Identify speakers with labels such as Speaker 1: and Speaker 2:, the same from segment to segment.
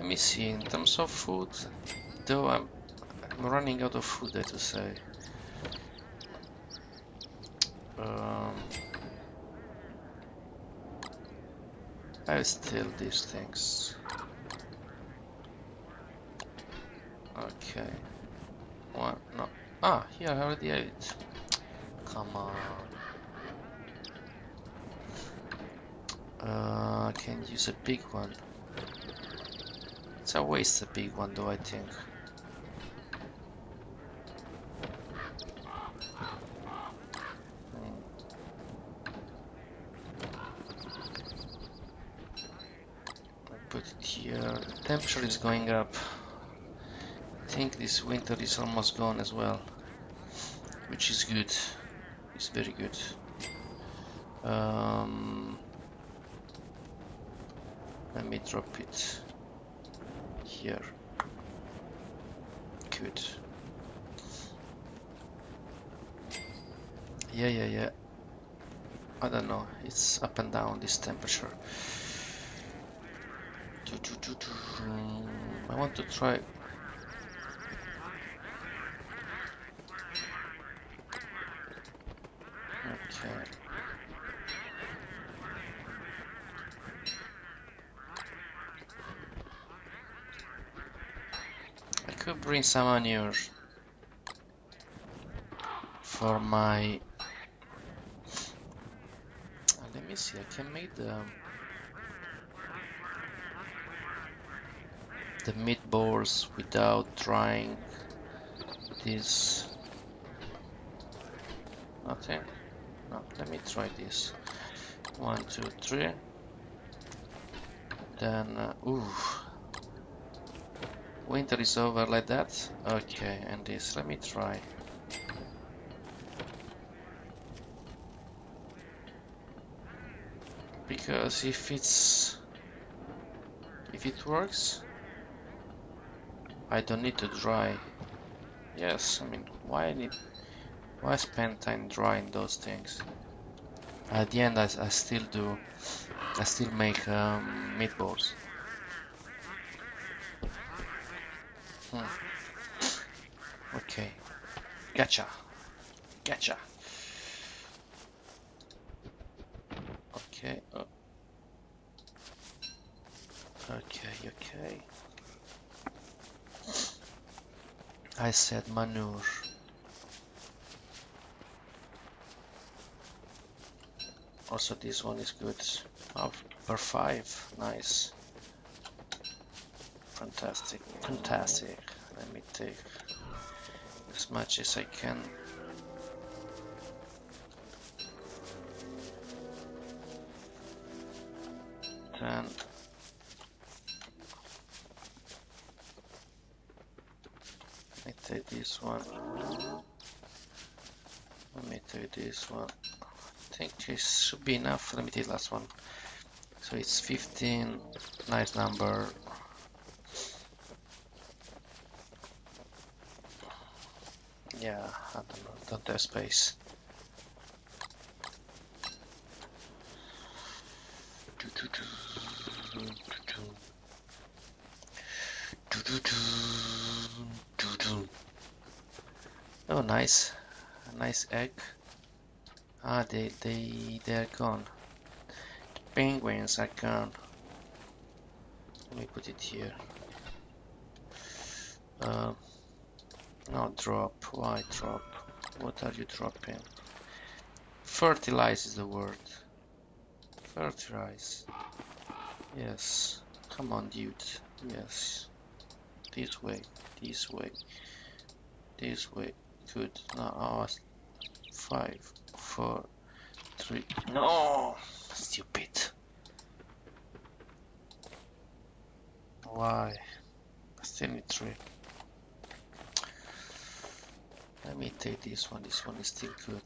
Speaker 1: Let me see, in terms of food, though I'm, I'm running out of food, I to say. Um, I steal these things. Okay. What? No. Ah, here I already it. Come on. Uh, I can use a big one. It's a waste a big one though, I think. Hmm. Put it here. Temperature is going up. I think this winter is almost gone as well, which is good. It's very good. Um, let me drop it here. Good. Yeah, yeah, yeah. I don't know. It's up and down this temperature. I want to try Okay. I could bring some manure for my let me see I can make the the meatballs without drying this. Nothing no let me try this. One two three. Then uh, ooh winter is over like that okay and this let me try because if it's if it works I don't need to dry. Yes, I mean, why need, why spend time drying those things? At the end, I, I still do, I still make um, meatballs. Hmm. Okay, gotcha, gotcha. Okay. Oh. Okay. Okay. I said manure. Also this one is good. Oh, per 5. Nice. Fantastic. Fantastic. Let me take as much as I can. Let me take this one. Let me take this one. I think this should be enough. Let me take last one. So it's 15. Nice number. Yeah, I have space. Oh, nice. A nice egg. Ah, they, they, they're gone. The penguins are gone. Let me put it here. Uh, no, drop. Why drop? What are you dropping? Fertilize is the word. Fertilize. Yes. Come on, dude. Yes. This way. This way. This way. Good. Now, oh, five, four, three. No! Stupid. Why? I still need three. Let me take this one. This one is still good.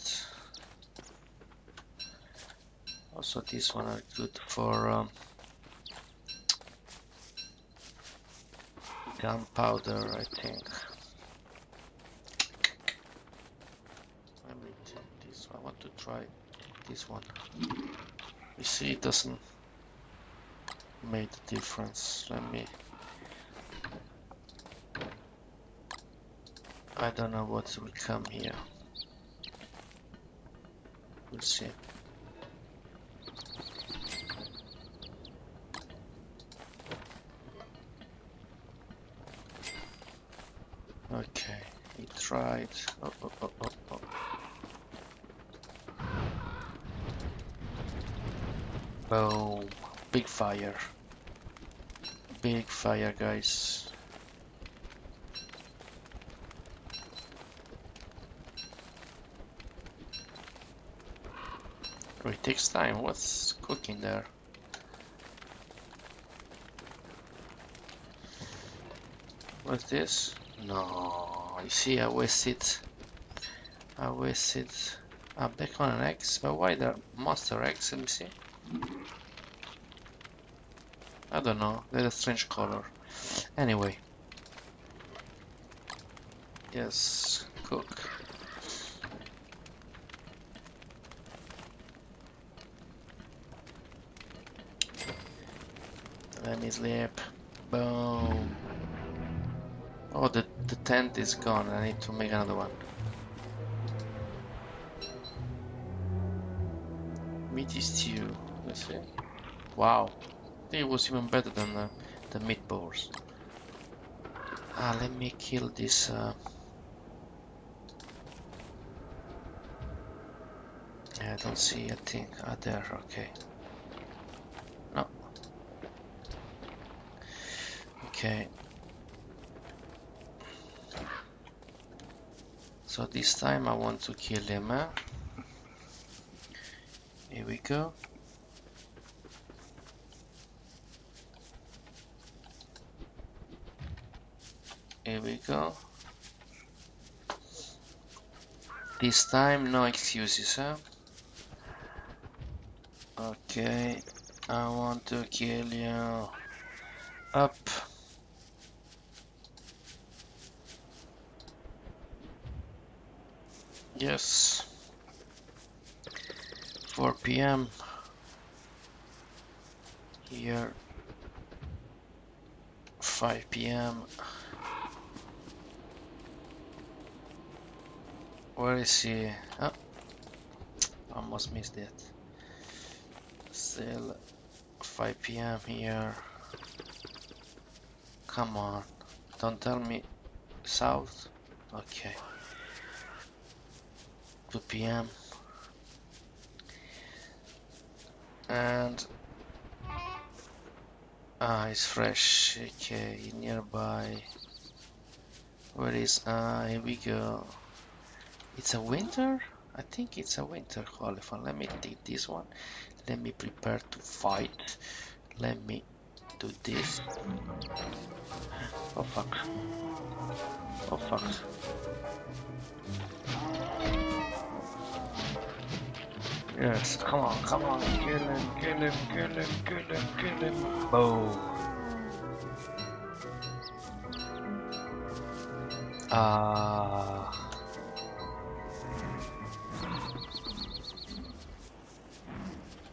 Speaker 1: Also, this one are good for um, gunpowder, I think. Let me take this. one. I want to try this one. You see, it doesn't make a difference. Let me I don't know what will come here. We'll see. Okay, he tried. Oh, oh, oh, oh, oh. Boom. Big fire. Big fire, guys. It takes time. What's cooking there? What's this? No, you see, I wasted. I wasted a bacon and eggs. But why the monster eggs? Let me see. I don't know. They're a strange color. Anyway. Yes, cook. Sleep. Boom. Oh, the, the tent is gone. I need to make another one. Meaty stew. Let's see. Wow. It was even better than the, the meatballs. Ah, let me kill this. Uh... I don't see a thing. Ah, there. Okay. Okay. So this time I want to kill him. Huh? Here we go. Here we go. This time no excuses, huh? Okay, I want to kill you. Up. Yes. 4 p.m. Here. 5 p.m. Where is he? Oh, almost missed it. Still 5 p.m. here. Come on, don't tell me south. Okay. 2 p.m. And ah, it's fresh. Okay, nearby. Where is ah? Here we go. It's a winter. I think it's a winter elephant. Let me take this one. Let me prepare to fight. Let me do this. Oh fuck. Oh fuck. Yes, come on, come on, kill him, kill him, kill him, kill him, kill him. Boom. Ah.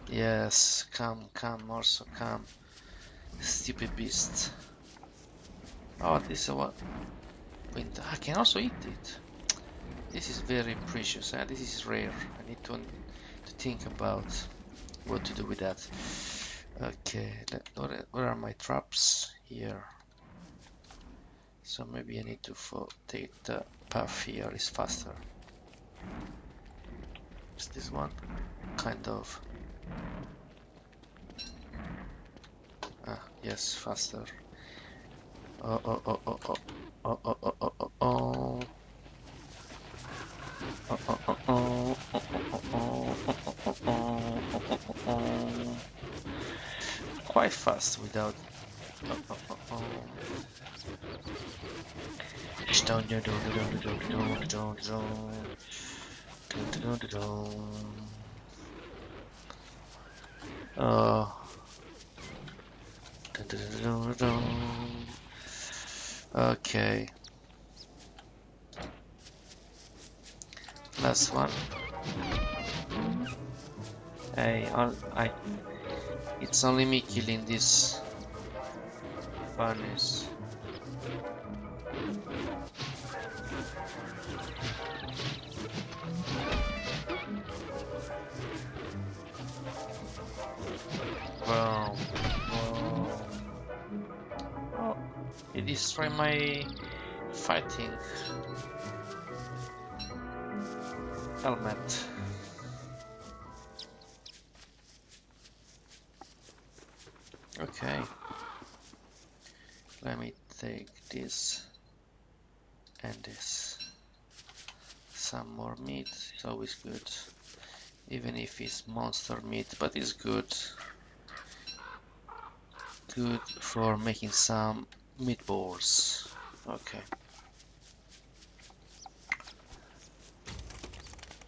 Speaker 1: Yes, come, come, also come. Stupid beast. Oh, this is what? Winter. I can also eat it. This is very precious. Uh, this is rare. I need to think about what to do with that. Okay, let, are my traps? Here. So maybe I need to take the path here, it's faster. Is this one? Kind of. Ah, yes, faster. Oh, oh, oh, oh, oh, oh, oh, oh, oh, oh, oh. Oh, oh, oh, oh, oh, oh, oh, oh, Quite fast without. Oh, oh, oh, oh. Stone, do, do, do, do, do, do, do, do. Oh. Do, do, do, do, do. Okay. Last one. Hey, I. It's only me killing this furnace. Boom. Oh, he destroyed my fighting helmet. Okay. Let me take this and this. Some more meat it's always good. Even if it's monster meat, but it's good. Good for making some meatballs. Okay.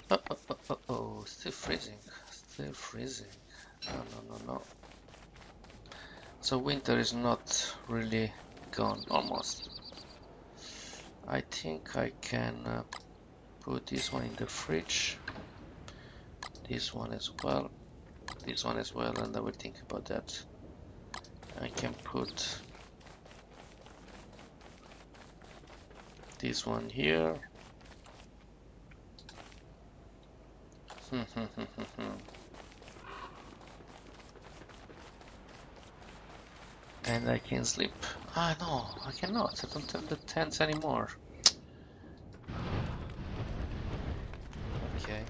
Speaker 1: Oh, oh, oh, oh, oh, still freezing. Still freezing. No, no, no, no. So winter is not really gone, almost. I think I can uh, put this one in the fridge. This one as well. This one as well, and I will think about that. I can put this one here. Hmm, hmm, hmm, and I can sleep. Ah no, I cannot. I don't have the tents anymore. Okay.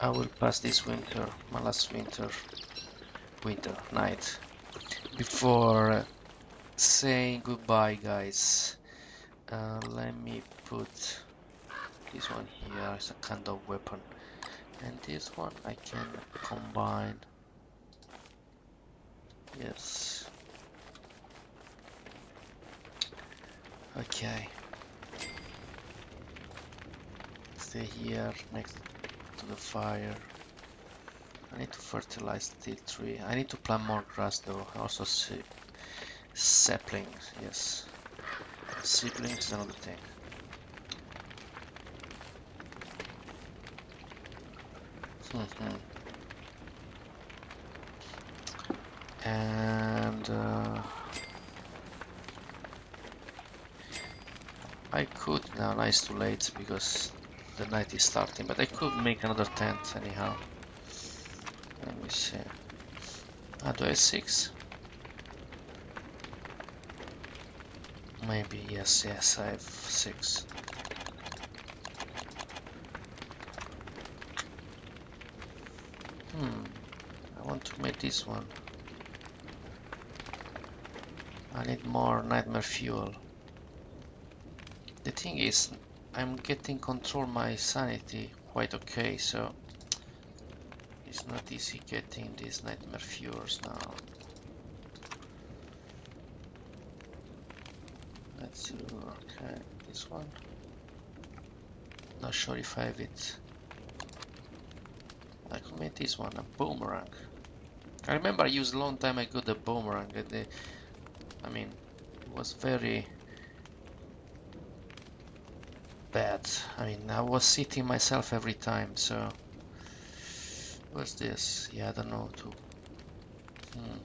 Speaker 1: I will pass this winter, my last winter, winter night, before saying goodbye, guys. Uh, let me put this one here as a kind of weapon, and this one I can combine. Yes. Okay. Stay here next to the fire. I need to fertilize the tree. I need to plant more grass though. Also saplings, yes. Seedlings is another thing. -hmm. And uh, I could now. No, it's too late because the night is starting, but I could make another tent anyhow. Let me see. Ah, do I have six? Maybe, yes, yes, I have six. Hmm, I want to make this one. I need more nightmare fuel. The thing is, I'm getting control my sanity quite okay, so it's not easy getting these nightmare fuels now. Let's do, okay, this one. Not sure if I have it. I could make this one a boomerang. I remember I used a long time ago the boomerang the, I mean, it was very bad. I mean, I was sitting myself every time, so... What's this? Yeah, I don't know, to... Hmm,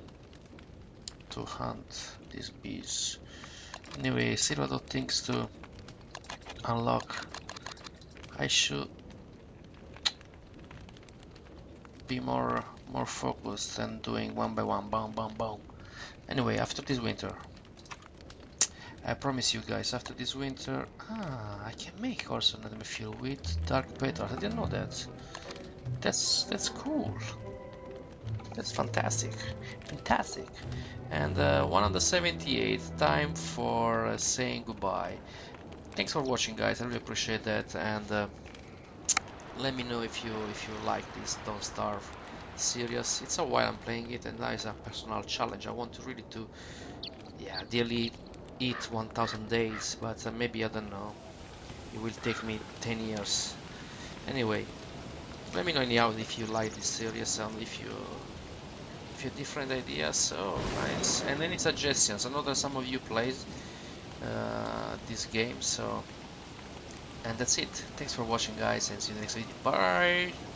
Speaker 1: to hunt these bees. Anyway, of things to unlock. I should be more more focused than doing one by one, boom, boom, boom. Anyway, after this winter, I promise you guys, after this winter, ah, I can make also another fuel with dark petals. I didn't know that. That's that's cool. That's fantastic, fantastic. And uh, 178, time for uh, saying goodbye. Thanks for watching, guys. I really appreciate that. And uh, let me know if you if you like this Don't Starve series. It's a while I'm playing it, and that is a personal challenge. I want to really to, yeah, daily eat 1000 days, but uh, maybe I don't know. It will take me 10 years. Anyway, let me know anyhow if you like this series and if you if you different ideas. So nice. And any suggestions? I know that some of you played uh, this game, so and that's it. Thanks for watching, guys, and see you next video. Bye.